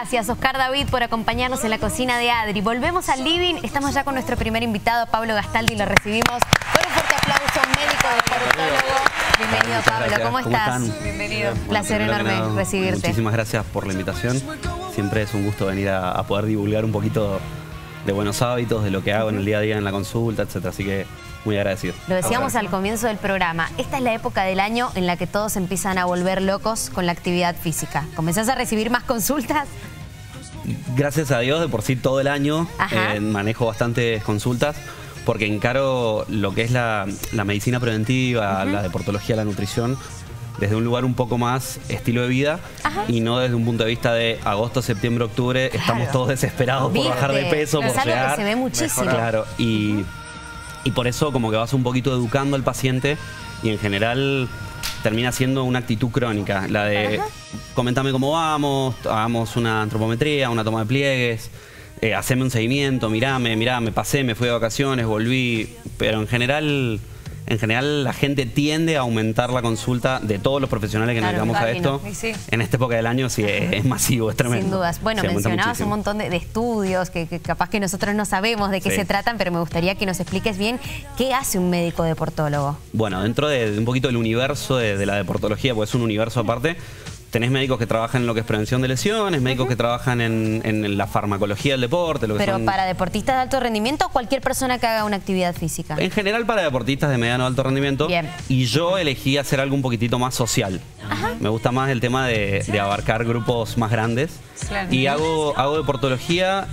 Gracias, Oscar David, por acompañarnos en la cocina de Adri. Volvemos al living. Estamos ya con nuestro primer invitado, Pablo Gastaldi. Lo recibimos con un fuerte aplauso, médico dermatólogo. Bienvenido, Pablo. ¿Cómo, estás? Bienvenido. Placer enorme recibirte. Muchísimas gracias por la invitación. Siempre es un gusto venir a, poder divulgar un poquito de buenos hábitos, de lo que hago en el día a día en la consulta, etcétera. Así que muy agradecido. Lo decíamos al comienzo del programa, esta es la época del año en la que todos empiezan a volver locos con la actividad física. ¿Comenzás a recibir más consultas? Gracias a Dios, de por sí todo el año eh, manejo bastantes consultas porque encaro lo que es la, medicina preventiva, la deportología, la nutrición, desde un lugar un poco más estilo de vida y no desde un punto de vista de agosto, septiembre, octubre, estamos todos desesperados por bajar de peso, por llegar. se ve muchísimo. Claro, y y por eso como que vas un poquito educando al paciente y en general termina siendo una actitud crónica, la de comentame cómo vamos, hagamos una antropometría, una toma de pliegues, eh, haceme un seguimiento, mirame, mirame, pasé, me fui de vacaciones, volví, pero en general en general la gente tiende a aumentar la consulta de todos los profesionales que nos dedicamos a esto. En esta época del año sí es, masivo, es tremendo. Sin dudas. Bueno, mencionabas un montón de, estudios que, capaz que nosotros no sabemos de qué se tratan, pero me gustaría que nos expliques bien qué hace un médico deportólogo. Bueno, dentro de, un poquito del universo de, de la deportología, pues es un universo aparte, tenés médicos que trabajan en lo que es prevención de lesiones, médicos que trabajan en, la farmacología del deporte. Lo Pero para deportistas de alto rendimiento o cualquier persona que haga una actividad física. En general para deportistas de mediano o alto rendimiento. Bien. Y yo elegí hacer algo un poquitito más social. Me gusta más el tema de, abarcar grupos más grandes. Y hago, hago deportología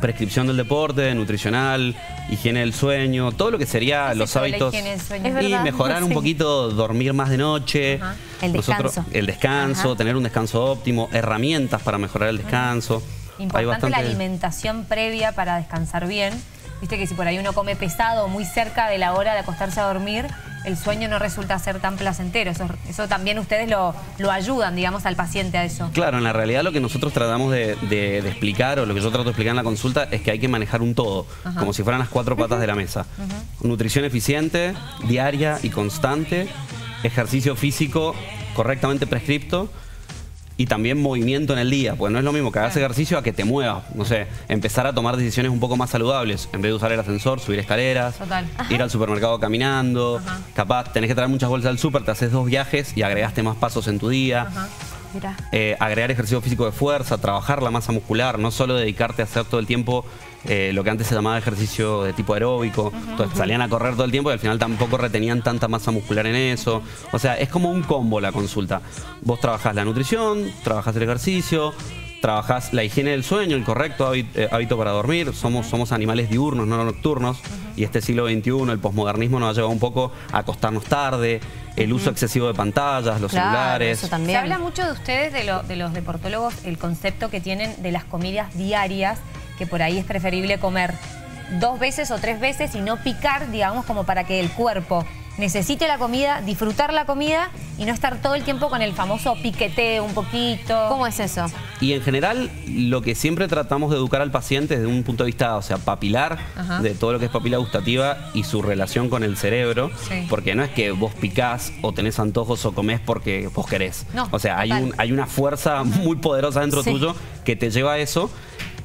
prescripción del deporte, nutricional, higiene del sueño, todo lo que sería los hábitos. Y mejorar un poquito, dormir más de noche. El descanso. el descanso, tener un descanso óptimo, herramientas para mejorar el descanso. Importante la alimentación previa para descansar bien. Viste que si por ahí uno come pesado muy cerca de la hora de acostarse a dormir, el sueño no resulta ser tan placentero. Eso, también ustedes lo, lo, ayudan, digamos, al paciente a eso. Claro, en la realidad lo que nosotros tratamos de, explicar, o lo que yo trato de explicar en la consulta, es que hay que manejar un todo, como si fueran las cuatro patas de la mesa. Nutrición eficiente, diaria y constante, ejercicio físico correctamente prescripto, y también movimiento en el día, porque no es lo mismo que hagas ejercicio a que te muevas, no sé, empezar a tomar decisiones un poco más saludables, en vez de usar el ascensor, subir escaleras, ir al supermercado caminando, capaz tenés que traer muchas bolsas al súper, te haces dos viajes y agregaste más pasos en tu día. Eh, agregar ejercicio físico de fuerza, trabajar la masa muscular, no solo dedicarte a hacer todo el tiempo eh, lo que antes se llamaba ejercicio de tipo aeróbico. Entonces salían a correr todo el tiempo y al final tampoco retenían tanta masa muscular en eso. O sea, es como un combo la consulta. Vos trabajás la nutrición, trabajás el ejercicio, trabajás la higiene del sueño, el correcto eh, hábito para dormir. Somos, somos animales diurnos, no nocturnos. Y este siglo XXI, el posmodernismo nos ha llevado un poco a acostarnos tarde, el uso excesivo de pantallas, los celulares. Se habla mucho de ustedes, de, de los deportólogos, el concepto que tienen de las comidas diarias que por ahí es preferible comer dos veces o tres veces y no picar, digamos, como para que el cuerpo necesite la comida, disfrutar la comida y no estar todo el tiempo con el famoso piquete un poquito. ¿Cómo es eso? Y en general, lo que siempre tratamos de educar al paciente desde un punto de vista, o sea, papilar, de todo lo que es papila gustativa y su relación con el cerebro, porque no es que vos picás o tenés antojos o comés porque vos querés. o sea, hay, un, hay una fuerza muy poderosa dentro tuyo que te lleva a eso.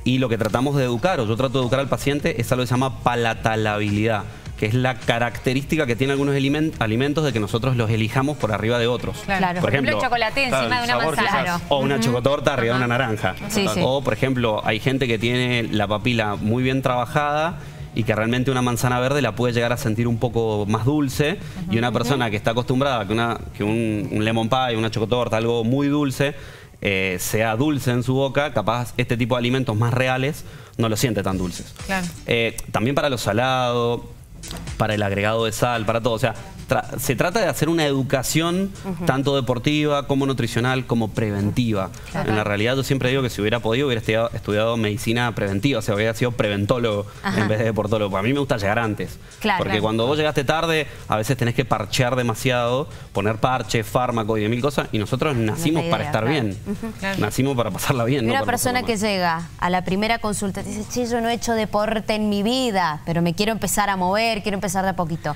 Y lo que tratamos de educar, o yo trato de educar al paciente, es algo que se llama palatalabilidad que es la característica que tienen algunos alimentos de que nosotros los elijamos por arriba de otros. Claro. Por ejemplo, chocolate encima de una manzana. O una chocotorta arriba de una naranja. O, por ejemplo, hay gente que tiene la papila muy bien trabajada y que realmente una manzana verde la puede llegar a sentir un poco más dulce y una persona que está acostumbrada a que, una, que un, un lemon pie, una chocotorta, algo muy dulce, eh, sea dulce en su boca, capaz este tipo de alimentos más reales no lo siente tan dulces. Eh, también para lo salado, para el agregado de sal, para todo. O sea, se trata de hacer una educación tanto deportiva como nutricional como preventiva. En la realidad yo siempre digo que si hubiera podido hubiera estudiado, medicina preventiva, o sea, hubiera sido preventólogo en vez de deportólogo. A mí me gusta llegar antes. porque cuando vos llegaste tarde, a veces tenés que parchear demasiado, poner parche, fármaco y de mil cosas, y nosotros nacimos para estar bien. Nacimos para pasarla bien. una persona que llega a la primera consulta y dice, che, yo no he hecho deporte en mi vida, pero me quiero empezar a mover, quiero empezar de a poquito.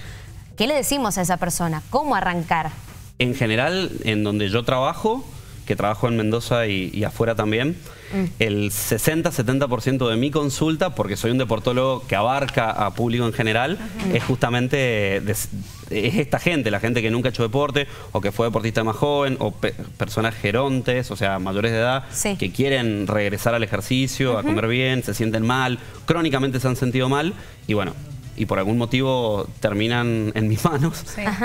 ¿Qué le decimos a esa persona? ¿Cómo arrancar? En general, en donde yo trabajo, que trabajo en Mendoza y, afuera también, mm. el 60-70% de mi consulta, porque soy un deportólogo que abarca a público en general, es justamente es esta gente, la gente que nunca ha hecho deporte o que fue deportista más joven o personas gerontes, o sea, mayores de edad, que quieren regresar al ejercicio, a comer bien, se sienten mal, crónicamente se han sentido mal y bueno, y por algún motivo terminan en mis manos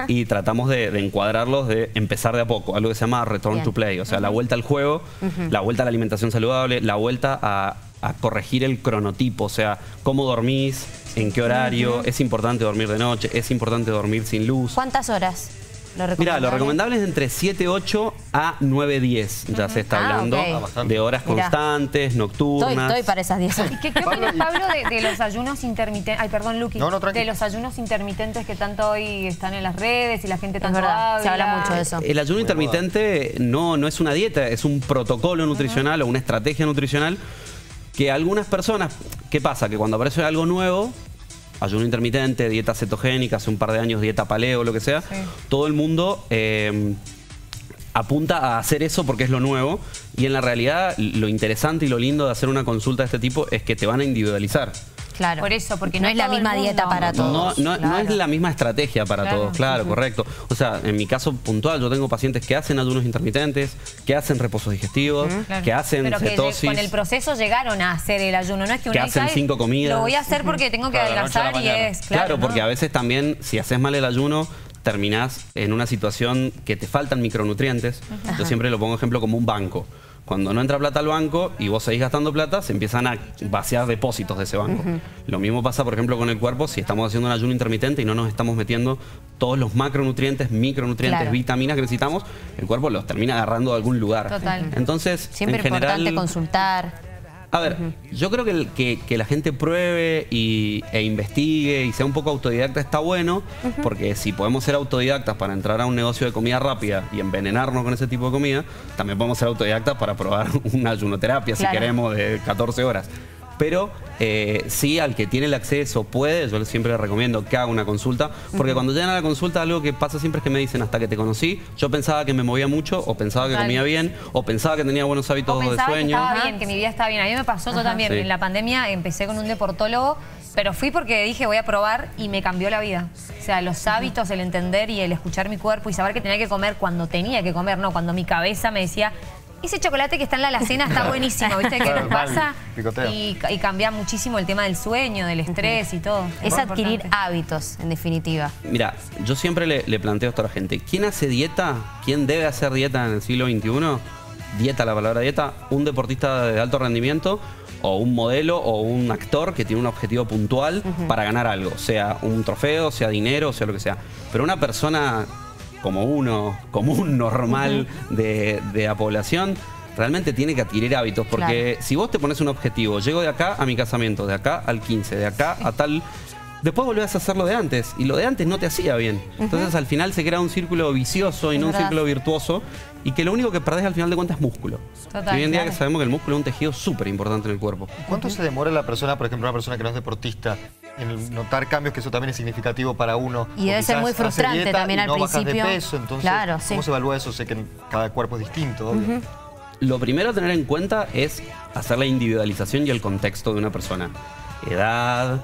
y tratamos de, encuadrarlos, de empezar de a poco, algo que se llama return to play, o sea, la vuelta al juego, la vuelta a la alimentación saludable, la vuelta a, corregir el cronotipo, o sea, cómo dormís, en qué horario, es importante dormir de noche, es importante dormir sin luz. ¿Cuántas horas? Mira, lo recomendable es entre 7, 8 a 9, 10. Ya se está ah, hablando de horas constantes, nocturnas. Estoy, para esas 10 ¿Y qué, opinas, Pablo, de, los ayunos intermitentes? Ay, perdón, Luqui. de los ayunos intermitentes que tanto hoy están en las redes y la gente tanto habla. Se habla mucho de eso. El ayuno intermitente no, no es una dieta, es un protocolo nutricional o una estrategia nutricional que algunas personas, ¿qué pasa? Que cuando aparece algo nuevo, ayuno intermitente, dieta cetogénica, hace un par de años dieta paleo, lo que sea, todo el mundo eh, apunta a hacer eso porque es lo nuevo y en la realidad lo interesante y lo lindo de hacer una consulta de este tipo es que te van a individualizar. Claro. Por eso, porque no, es la misma dieta para todos. No, es la misma estrategia para todos, claro, correcto. O sea, en mi caso puntual, yo tengo pacientes que hacen ayunos intermitentes, que hacen reposos digestivos, que hacen Pero cetosis. Que con el proceso llegaron a hacer el ayuno, no es que Que hacen cinco comidas. Lo voy a hacer porque tengo que adelgazar y es... Claro, porque a veces también, si haces mal el ayuno, terminás en una situación que te faltan micronutrientes. Yo siempre lo pongo ejemplo como un banco. Cuando no entra plata al banco y vos seguís gastando plata, se empiezan a vaciar depósitos de ese banco. Lo mismo pasa, por ejemplo, con el cuerpo si estamos haciendo un ayuno intermitente y no nos estamos metiendo todos los macronutrientes, micronutrientes, vitaminas que necesitamos, el cuerpo los termina agarrando de algún lugar. Total. Entonces, Siempre es importante consultar. A ver, yo creo que, que, la gente pruebe y, e investigue y sea un poco autodidacta está bueno, porque si podemos ser autodidactas para entrar a un negocio de comida rápida y envenenarnos con ese tipo de comida, también podemos ser autodidactas para probar una ayunoterapia, si queremos, de 14 horas pero eh, sí al que tiene el acceso puede, yo siempre le recomiendo que haga una consulta, porque cuando llegan a la consulta algo que pasa siempre es que me dicen hasta que te conocí, yo pensaba que me movía mucho, o pensaba que comía bien, o pensaba que tenía buenos hábitos de sueño. Que estaba bien, que mi vida estaba bien. A mí me pasó, yo también, en la pandemia empecé con un deportólogo, pero fui porque dije voy a probar y me cambió la vida. O sea, los hábitos, el entender y el escuchar mi cuerpo y saber que tenía que comer cuando tenía que comer, no cuando mi cabeza me decía ese chocolate que está en la alacena está buenísimo, ¿viste? ¿Qué nos pasa? Y, cambia muchísimo el tema del sueño, del estrés y todo. Es, adquirir hábitos, en definitiva. Mira, yo siempre le, planteo esto a la gente. ¿Quién hace dieta? ¿Quién debe hacer dieta en el siglo XXI? Dieta, la palabra dieta. Un deportista de alto rendimiento o un modelo o un actor que tiene un objetivo puntual para ganar algo, sea un trofeo, sea dinero, sea lo que sea. Pero una persona como uno común, normal de, la población, realmente tiene que adquirir hábitos. Porque si vos te pones un objetivo, llego de acá a mi casamiento, de acá al 15, de acá a tal... Después volvés a hacer lo de antes y lo de antes no te hacía bien. Entonces al final se crea un círculo vicioso y no un círculo virtuoso y que lo único que perdés al final de cuentas es músculo. hoy en día que sabemos que el músculo es un tejido súper importante en el cuerpo. ¿Cuánto se demora la persona, por ejemplo, una persona que no es deportista, en notar cambios que eso también es significativo para uno. Y debe ser muy frustrante también al principio. de peso, entonces, claro, ¿cómo se evalúa eso? Sé que cada cuerpo es distinto, Lo primero a tener en cuenta es hacer la individualización y el contexto de una persona. Edad,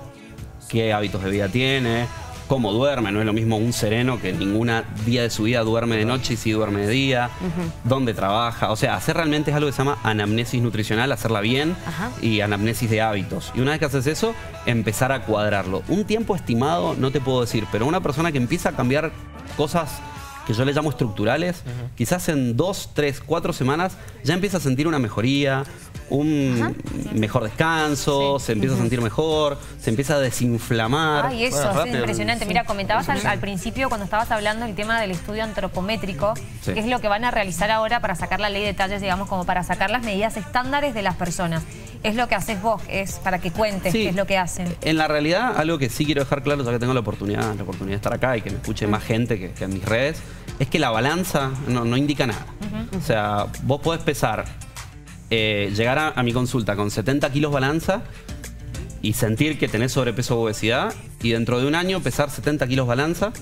qué hábitos de vida tiene, cómo duerme. No es lo mismo un sereno que ninguna día de su vida duerme de noche y sí duerme de día, dónde trabaja. O sea, hacer realmente es algo que se llama anamnesis nutricional, hacerla bien y anamnesis de hábitos. Y una vez que haces eso, empezar a cuadrarlo. Un tiempo estimado no te puedo decir, pero una persona que empieza a cambiar cosas que yo le llamo estructurales, quizás en dos, tres, cuatro semanas ya empieza a sentir una mejoría, un mejor descanso, se empieza a sentir mejor, se empieza a desinflamar. Ay, eso, es impresionante. Mira, comentabas al, principio cuando estabas hablando del tema del estudio antropométrico, que es lo que van a realizar ahora para sacar la ley de detalles, digamos, como para sacar las medidas estándares de las personas. Es lo que haces vos, es para que cuentes qué es lo que hacen. En la realidad, algo que sí quiero dejar claro, ya que tengo la oportunidad, la oportunidad de estar acá y que me escuche más gente que, en mis redes, es que la balanza no, indica nada. O sea, vos podés pesar eh, llegar a, mi consulta con 70 kilos balanza y sentir que tenés sobrepeso o obesidad y dentro de un año pesar 70 kilos balanza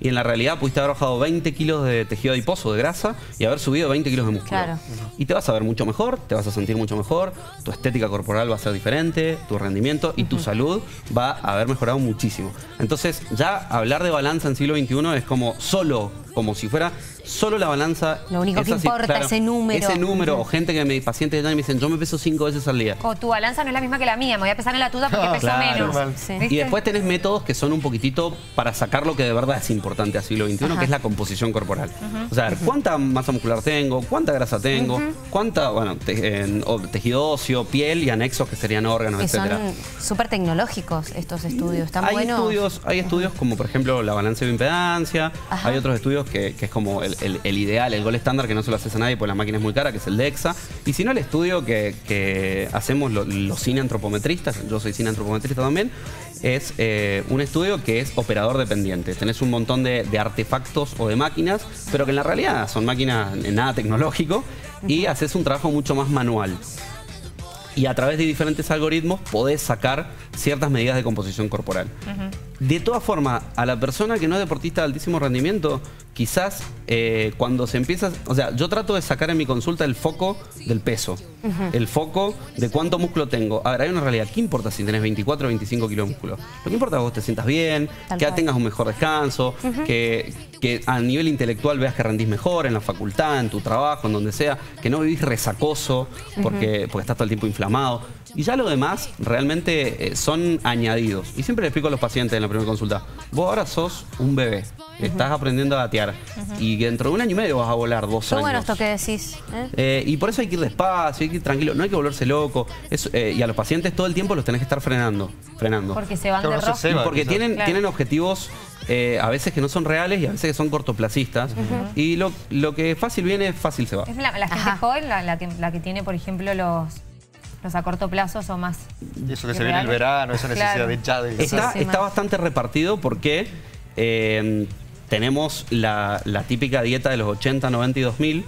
y en la realidad pudiste haber bajado 20 kilos de tejido adiposo, de grasa, y haber subido 20 kilos de músculo. Claro. Y te vas a ver mucho mejor, te vas a sentir mucho mejor, tu estética corporal va a ser diferente, tu rendimiento y tu salud va a haber mejorado muchísimo. Entonces, ya hablar de balanza en siglo XXI es como solo como si fuera solo la balanza. Lo único que importa, ese número. Ese número, o gente que me, pacientes me dicen, yo me peso cinco veces al día. O tu balanza no es la misma que la mía, me voy a pesar en la tuya porque ah, peso menos. Y después tenés métodos que son un poquitito para sacar lo que de verdad es importante a siglo XXI, que es la composición corporal. O sea, cuánta masa muscular tengo, cuánta grasa tengo, cuánta, bueno, tejido óseo, piel y anexos que serían órganos, que Son súper tecnológicos estos estudios, están hay Estudios, hay estudios como por ejemplo la balanza de impedancia, hay otros estudios que, es como el, ideal, el gol estándar que no se lo haces a nadie porque la máquina es muy cara, que es el DEXA. Y si no, el estudio que, hacemos los cine antropometristas, yo soy cine antropometrista también, es eh, un estudio que es operador dependiente. Tenés un montón de, artefactos o de máquinas, pero que en la realidad son máquinas nada tecnológico y haces un trabajo mucho más manual y a través de diferentes algoritmos podés sacar ciertas medidas de composición corporal. De todas formas, a la persona que no es deportista de altísimo rendimiento, quizás eh, cuando se empieza... O sea, yo trato de sacar en mi consulta el foco del peso, el foco de cuánto músculo tengo. A ver, hay una realidad. ¿Qué importa si tenés 24 o 25 kilos de músculo? Lo que importa es que vos te sientas bien, que tengas un mejor descanso, que, que a nivel intelectual veas que rendís mejor en la facultad, en tu trabajo, en donde sea, que no vivís resacoso porque, porque estás todo el tiempo inflamado. Y ya lo demás realmente eh, son añadidos. Y siempre le explico a los pacientes en la primera consulta, vos ahora sos un bebé, estás aprendiendo a gatear. Y dentro de un año y medio vas a volar dos años. bueno esto que decís. ¿eh? Eh, y por eso hay que ir despacio, hay que ir tranquilo, no hay que volverse loco. y a los pacientes todo el tiempo los tenés que estar frenando. frenando. Porque se van de rojo. porque tienen, tienen objetivos a veces que no son reales y a veces que son cortoplacistas. Y lo, que fácil viene, fácil se va. Es la, gente joven la, que tiene, por ejemplo, los los a corto plazo son más... Y eso que se viene el verano, esa necesidad de ya de... Está, está bastante repartido porque eh, tenemos la, típica dieta de los 80, 90 y 2000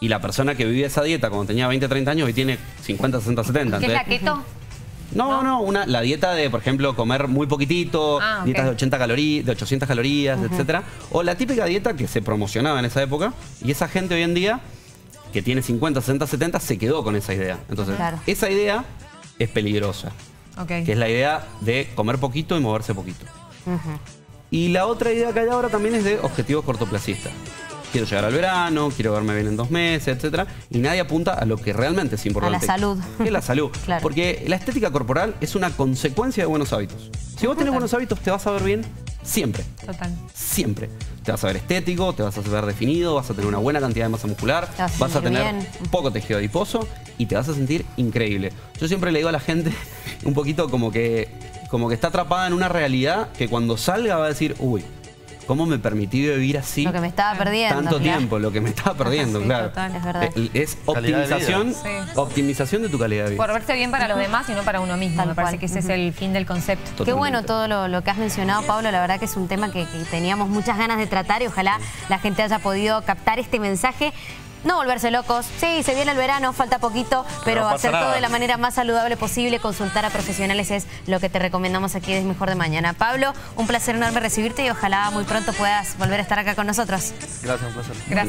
y la persona que vivía esa dieta cuando tenía 20, 30 años y tiene 50, 60, 70. ¿Qué es la keto? No, no, una, la dieta de, por ejemplo, comer muy poquitito, ah, dietas de, 80 calorías, de 800 calorías, etcétera. O la típica dieta que se promocionaba en esa época y esa gente hoy en día que tiene 50, 60, 70, se quedó con esa idea. Entonces, esa idea es peligrosa. Que es la idea de comer poquito y moverse poquito. Y la otra idea que hay ahora también es de objetivos cortoplacistas. Quiero llegar al verano, quiero verme bien en dos meses, etcétera. Y nadie apunta a lo que realmente es importante. A la salud. Que es la salud. Porque la estética corporal es una consecuencia de buenos hábitos. Si vos tenés buenos hábitos, te vas a ver bien siempre. Total. Siempre. Te vas a ver estético, te vas a ver definido, vas a tener una buena cantidad de masa muscular, vas a tener poco tejido adiposo y te vas a sentir increíble. Yo siempre le digo a la gente un poquito como que, como que está atrapada en una realidad que cuando salga va a decir, uy, ¿Cómo me permití vivir así? Lo que me estaba perdiendo. Tanto tiempo, lo que me estaba perdiendo, claro. es verdad. Eh, es optimización, optimización de tu calidad de vida. Por verse bien para los demás y no para uno mismo. me parece que ese es el fin del concepto. Qué bueno todo lo, que has mencionado, Pablo. La verdad que es un tema que teníamos muchas ganas de tratar y ojalá la gente haya podido captar este mensaje no volverse locos. Sí, se viene el verano, falta poquito, pero hacer todo de la manera más saludable posible, consultar a profesionales es lo que te recomendamos aquí desde Mejor de Mañana. Pablo, un placer enorme recibirte y ojalá muy pronto puedas volver a estar acá con nosotros. Gracias, un placer. Gracias.